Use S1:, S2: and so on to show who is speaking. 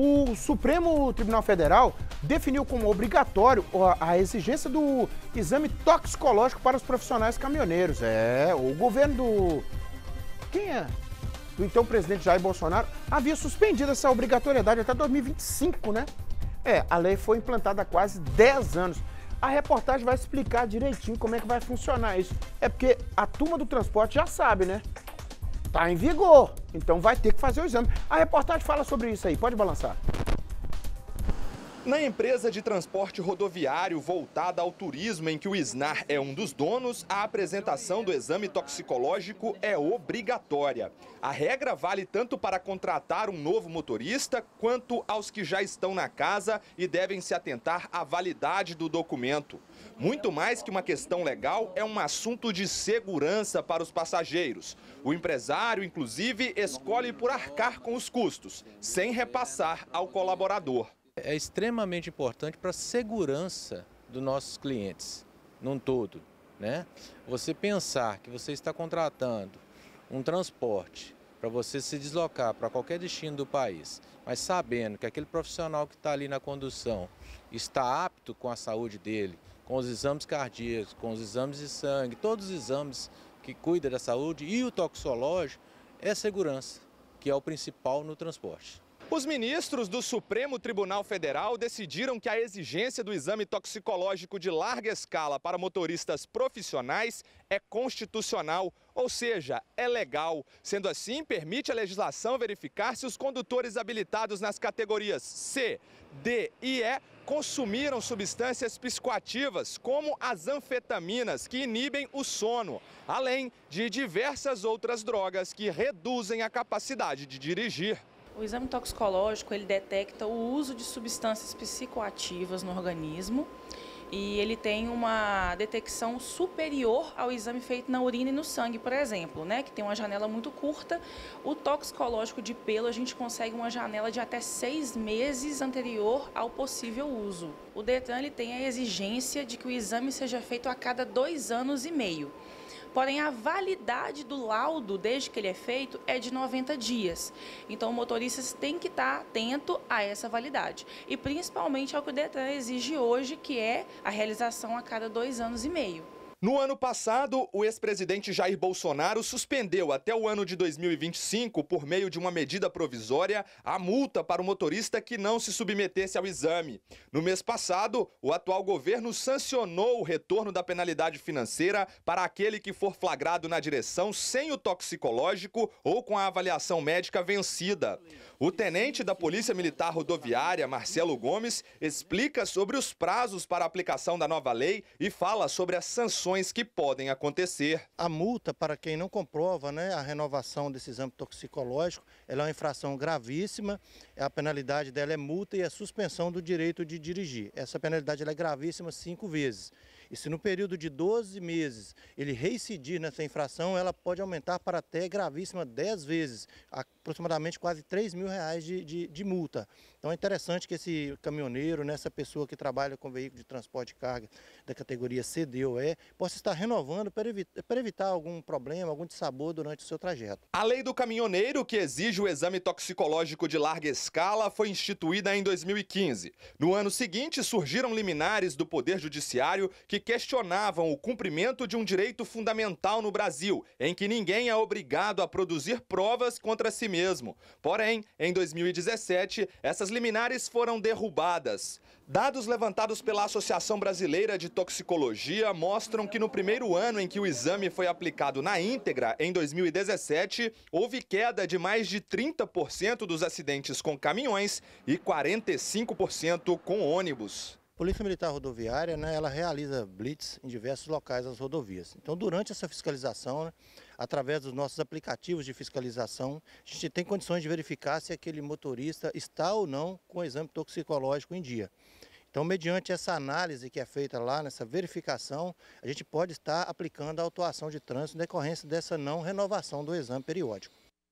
S1: O Supremo Tribunal Federal definiu como obrigatório a exigência do exame toxicológico para os profissionais caminhoneiros. É, o governo do. Quem é? Do então presidente Jair Bolsonaro havia suspendido essa obrigatoriedade até 2025, né? É, a lei foi implantada há quase 10 anos. A reportagem vai explicar direitinho como é que vai funcionar isso. É porque a turma do transporte já sabe, né? Tá em vigor, então vai ter que fazer o exame. A reportagem fala sobre isso aí, pode balançar.
S2: Na empresa de transporte rodoviário voltada ao turismo, em que o SNAR é um dos donos, a apresentação do exame toxicológico é obrigatória. A regra vale tanto para contratar um novo motorista, quanto aos que já estão na casa e devem se atentar à validade do documento. Muito mais que uma questão legal, é um assunto de segurança para os passageiros. O empresário, inclusive, escolhe por arcar com os custos, sem repassar ao colaborador
S3: é extremamente importante para a segurança dos nossos clientes, num todo. Né? Você pensar que você está contratando um transporte para você se deslocar para qualquer destino do país, mas sabendo que aquele profissional que está ali na condução está apto com a saúde dele, com os exames cardíacos, com os exames de sangue, todos os exames que cuida da saúde e o toxicológico, é segurança, que é o principal no transporte.
S2: Os ministros do Supremo Tribunal Federal decidiram que a exigência do exame toxicológico de larga escala para motoristas profissionais é constitucional, ou seja, é legal. Sendo assim, permite a legislação verificar se os condutores habilitados nas categorias C, D e E consumiram substâncias psicoativas, como as anfetaminas, que inibem o sono, além de diversas outras drogas que reduzem a capacidade de dirigir.
S4: O exame toxicológico ele detecta o uso de substâncias psicoativas no organismo e ele tem uma detecção superior ao exame feito na urina e no sangue, por exemplo, né, que tem uma janela muito curta. O toxicológico de pelo a gente consegue uma janela de até seis meses anterior ao possível uso. O Detran ele tem a exigência de que o exame seja feito a cada dois anos e meio. Porém, a validade do laudo, desde que ele é feito, é de 90 dias. Então, o motorista tem que estar atento a essa validade. E principalmente ao que o Detran exige hoje, que é a realização a cada dois anos e meio.
S2: No ano passado, o ex-presidente Jair Bolsonaro suspendeu até o ano de 2025, por meio de uma medida provisória, a multa para o motorista que não se submetesse ao exame. No mês passado, o atual governo sancionou o retorno da penalidade financeira para aquele que for flagrado na direção sem o toxicológico ou com a avaliação médica vencida. O tenente da Polícia Militar Rodoviária, Marcelo Gomes, explica sobre os prazos para a aplicação da nova lei e fala sobre as sanções que podem acontecer.
S5: A multa para quem não comprova né, a renovação desse exame toxicológico, ela é uma infração gravíssima, a penalidade dela é multa e a suspensão do direito de dirigir. Essa penalidade é gravíssima cinco vezes. E se no período de 12 meses ele reincidir nessa infração, ela pode aumentar para até gravíssima 10 vezes, aproximadamente quase 3 mil reais de, de, de multa. Então é interessante que esse caminhoneiro, nessa pessoa que trabalha com veículo de transporte de carga da categoria CD ou E, possa estar renovando para para evitar algum problema, algum dissabor durante o seu trajeto.
S2: A lei do caminhoneiro, que exige o exame toxicológico de larga escala, foi instituída em 2015. No ano seguinte, surgiram liminares do Poder Judiciário que que questionavam o cumprimento de um direito fundamental no Brasil, em que ninguém é obrigado a produzir provas contra si mesmo. Porém, em 2017, essas liminares foram derrubadas. Dados levantados pela Associação Brasileira de Toxicologia mostram que no primeiro ano em que o exame foi aplicado na íntegra, em 2017, houve queda de mais de 30% dos acidentes com caminhões e 45% com ônibus.
S5: Polícia Militar Rodoviária, né, ela realiza blitz em diversos locais das rodovias. Então, durante essa fiscalização, né, através dos nossos aplicativos de fiscalização, a gente tem condições de verificar se aquele motorista está ou não com o exame toxicológico em dia. Então, mediante essa análise que é feita lá, nessa verificação, a gente pode estar aplicando a autuação de trânsito em decorrência dessa não renovação do exame periódico.